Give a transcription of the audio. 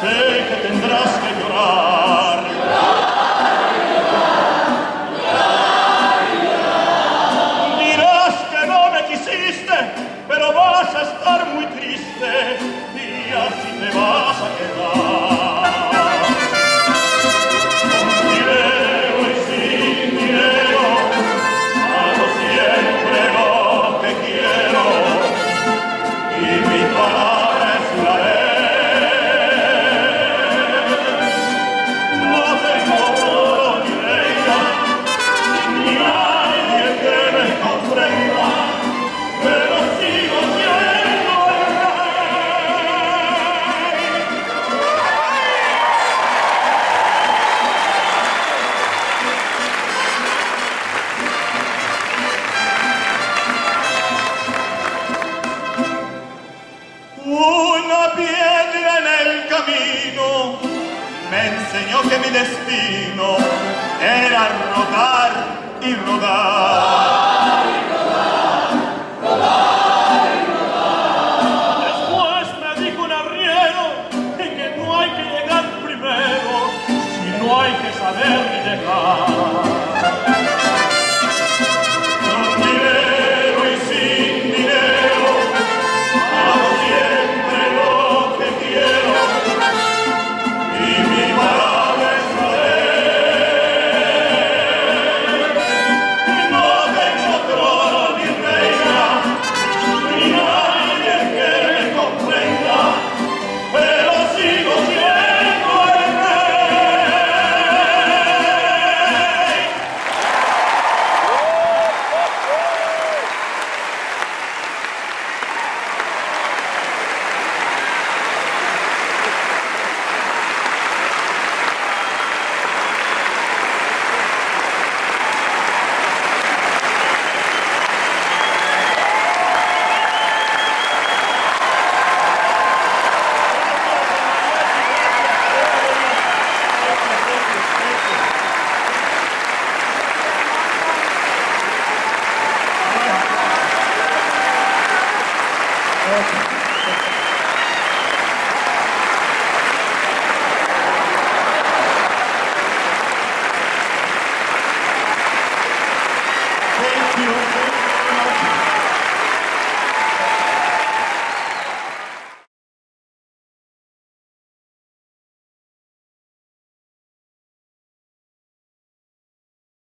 sé que tendrás que llorar. Llorar, llorar, llorar. Dirás que no me quisiste, pero vas a estar muy triste, y así te vas a quedar. Me enseñó que mi destino era rodar y rodar. Después me dijo un arriero que no hay que llegar primero, sino hay que saber llegar.